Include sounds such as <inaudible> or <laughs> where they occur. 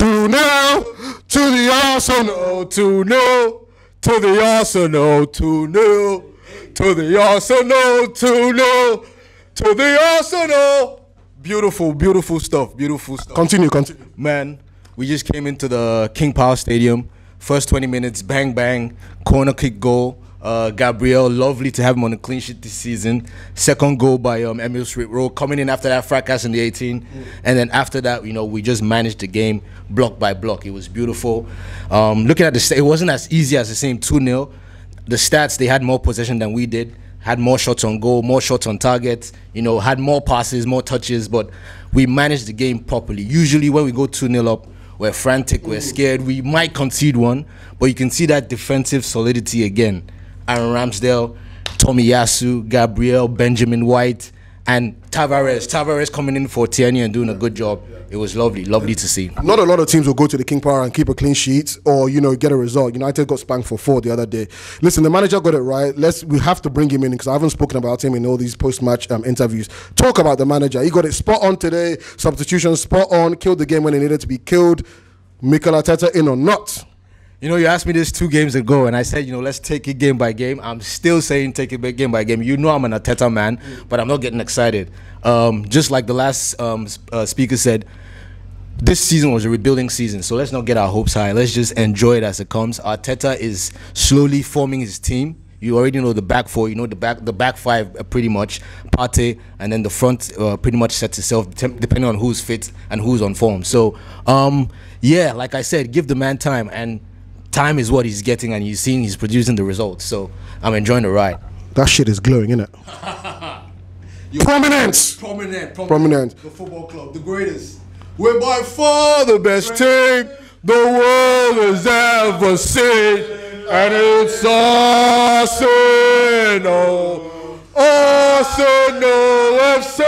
2 0 to the Arsenal. 2 0 to the Arsenal. 2 0 to the Arsenal. 2 0 to the Arsenal. Beautiful, beautiful stuff. Beautiful stuff. Continue, continue. Man, we just came into the King Power Stadium. First 20 minutes, bang, bang, corner kick goal. Uh, Gabriel, lovely to have him on a clean sheet this season. Second goal by um, Emile Rowe coming in after that fracas in the 18. And then after that, you know, we just managed the game block by block. It was beautiful. Um, looking at the it wasn't as easy as the same 2 0. The stats, they had more possession than we did, had more shots on goal, more shots on target, you know, had more passes, more touches, but we managed the game properly. Usually, when we go 2 0 up, we're frantic, we're scared, we might concede one, but you can see that defensive solidity again. Aaron Ramsdale, Tomiyasu, Gabriel, Benjamin White, and Tavares. Tavares coming in for Tierney and doing a good job. It was lovely, lovely to see. Not a lot of teams will go to the King Power and keep a clean sheet or you know get a result. United got spanked for four the other day. Listen, the manager got it right. Let's we have to bring him in because I haven't spoken about him in all these post-match um, interviews. Talk about the manager. He got it spot on today. Substitution spot on. Killed the game when it needed to be killed. Mikel Arteta in or not? You know, you asked me this two games ago, and I said, you know, let's take it game by game. I'm still saying take it game by game. You know, I'm an Arteta man, but I'm not getting excited. Um, just like the last um, uh, speaker said, this season was a rebuilding season, so let's not get our hopes high. Let's just enjoy it as it comes. Arteta is slowly forming his team. You already know the back four. You know the back the back five uh, pretty much. Partey and then the front uh, pretty much sets itself depending on who's fit and who's on form. So um, yeah, like I said, give the man time, and time is what he's getting, and he's seeing he's producing the results. So I'm enjoying the ride. That shit is glowing, isn't it? <laughs> Prominence. Prominent, Prominent. The football club, the greatest. We're by far the best team the world has ever seen, and it's Arsenal, Arsenal FC.